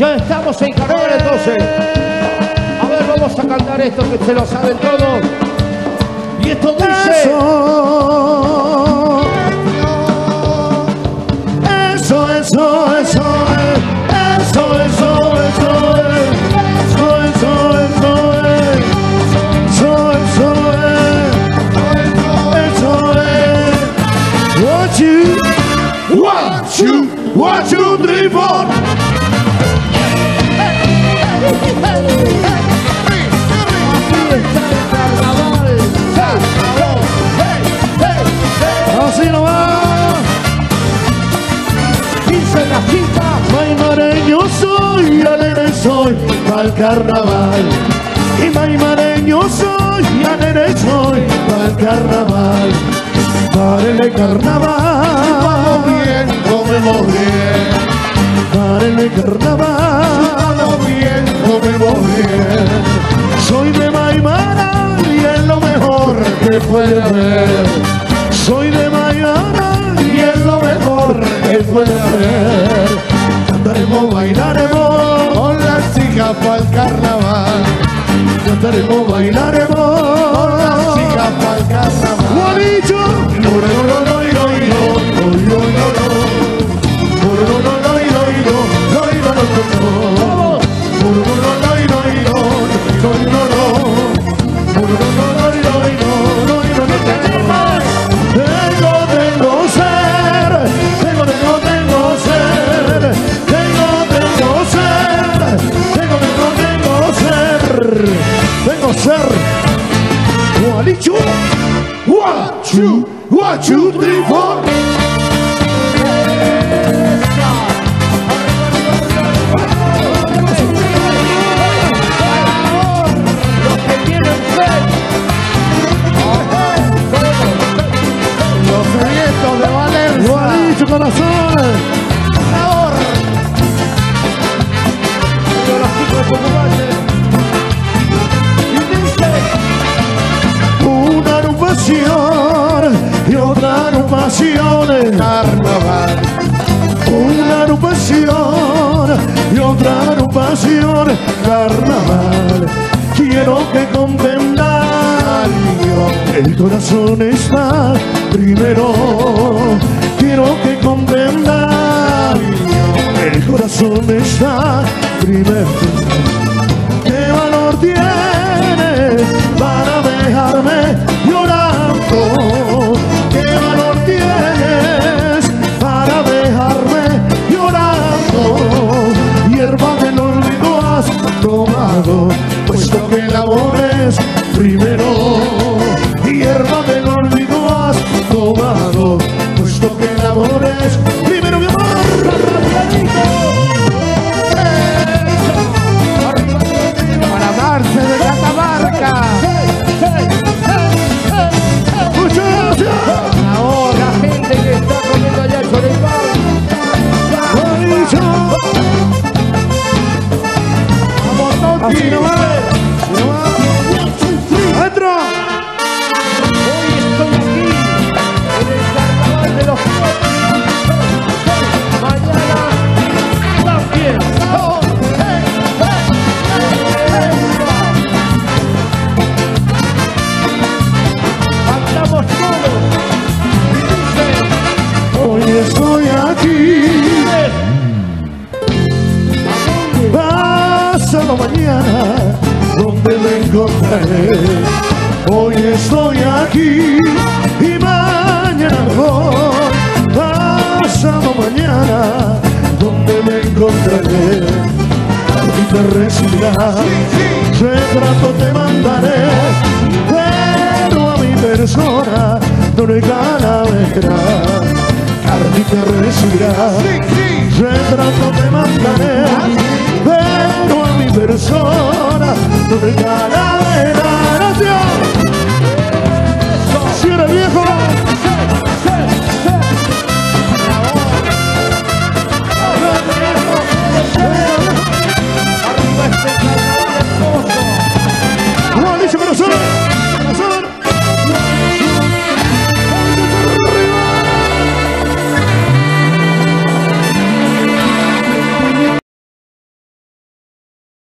Ya estamos en carnaval entonces. A ver, vamos a cantar esto que se lo saben todos. Y esto dice. Eso, eso, eso, eso, eso, eso, eso, eso, eso, eso, what you, what you, three, four. Soy, alegre soy, pa'l carnaval. Y maimareño soy, alegre soy, pa'l carnaval. Párele carnaval, bien, comemos bien, párele carnaval, puede haber. Soy de Maimara y es lo mejor que puede haber. Cantaremos, bailaremos Con las chicas pa'l carnaval, Cantaremos, bailaremos con las chicas pa'l carnaval. Juanito No, no, no, no, no, no, no, no, no, no, one, two, one, two, three, four. Los que Carnaval, Una agrupación y otra agrupación. Carnaval. Quiero que comprendan. El corazón está primero. over. Hoy estoy aquí y mañana voy, pasado mañana, donde me encontraré. Y te recibirás, retrato te mandaré, pero a mi persona no le gana Carnita recibirás, retrato te mandaré, pero a mi persona no le